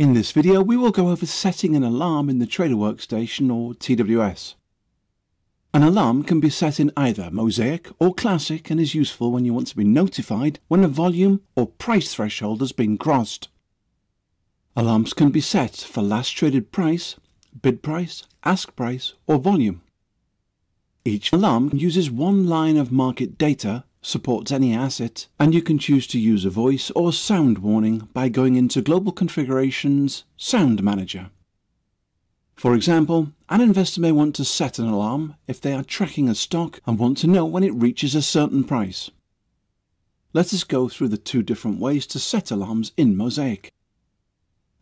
In this video we will go over setting an alarm in the Trader Workstation or TWS. An alarm can be set in either Mosaic or Classic and is useful when you want to be notified when a volume or price threshold has been crossed. Alarms can be set for last traded price, bid price, ask price or volume. Each alarm uses one line of market data supports any asset, and you can choose to use a voice or sound warning by going into Global Configurations Sound Manager. For example, an investor may want to set an alarm if they are tracking a stock and want to know when it reaches a certain price. Let us go through the two different ways to set alarms in Mosaic.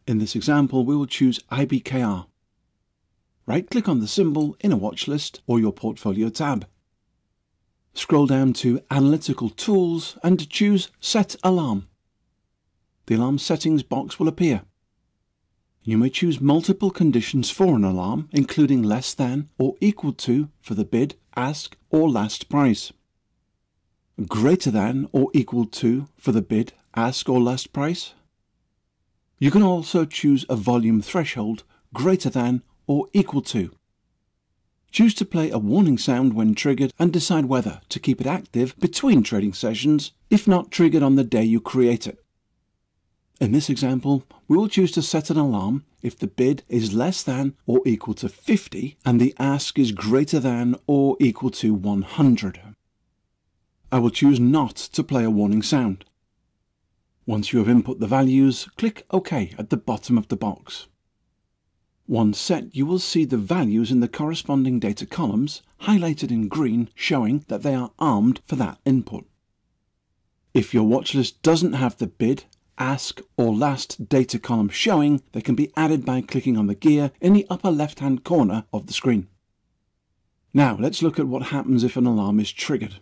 In this example, we will choose IBKR. Right-click on the symbol in a watch list or your portfolio tab. Scroll down to Analytical Tools and choose Set Alarm. The alarm settings box will appear. You may choose multiple conditions for an alarm, including less than or equal to for the bid, ask, or last price. Greater than or equal to for the bid, ask, or last price. You can also choose a volume threshold greater than or equal to. Choose to play a warning sound when triggered and decide whether to keep it active between trading sessions, if not triggered on the day you create it. In this example, we will choose to set an alarm if the bid is less than or equal to 50 and the ask is greater than or equal to 100. I will choose not to play a warning sound. Once you have input the values, click OK at the bottom of the box. Once set, you will see the values in the corresponding data columns, highlighted in green, showing that they are armed for that input. If your watchlist doesn't have the bid, ask, or last data column showing, they can be added by clicking on the gear in the upper left-hand corner of the screen. Now, let's look at what happens if an alarm is triggered.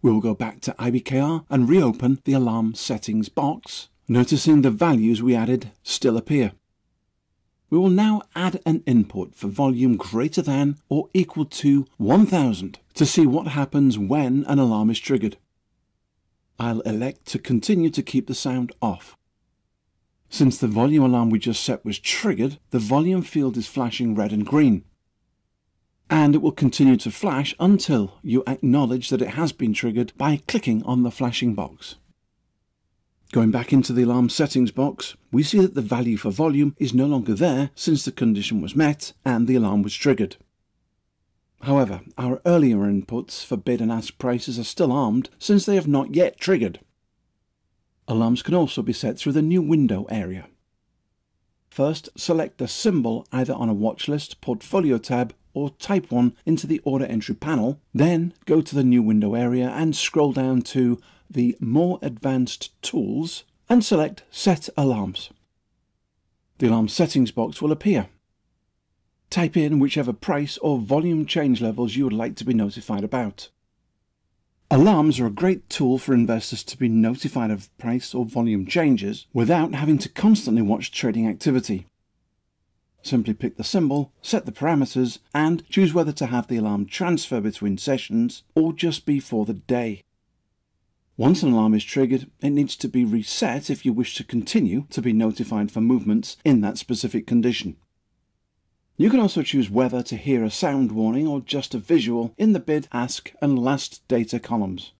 We will go back to IBKR and reopen the alarm settings box, noticing the values we added still appear. We will now add an input for volume greater than or equal to 1000 to see what happens when an alarm is triggered. I'll elect to continue to keep the sound off. Since the volume alarm we just set was triggered, the volume field is flashing red and green. And it will continue to flash until you acknowledge that it has been triggered by clicking on the flashing box. Going back into the alarm settings box, we see that the value for volume is no longer there since the condition was met and the alarm was triggered. However, our earlier inputs for bid and ask prices are still armed since they have not yet triggered. Alarms can also be set through the new window area. First, select a symbol either on a watch list, portfolio tab, or type one into the order entry panel. Then go to the new window area and scroll down to the More Advanced Tools and select Set Alarms. The alarm settings box will appear. Type in whichever price or volume change levels you would like to be notified about. Alarms are a great tool for investors to be notified of price or volume changes without having to constantly watch trading activity. Simply pick the symbol, set the parameters, and choose whether to have the alarm transfer between sessions or just be for the day. Once an alarm is triggered, it needs to be reset if you wish to continue to be notified for movements in that specific condition. You can also choose whether to hear a sound warning or just a visual in the bid, ask and last data columns.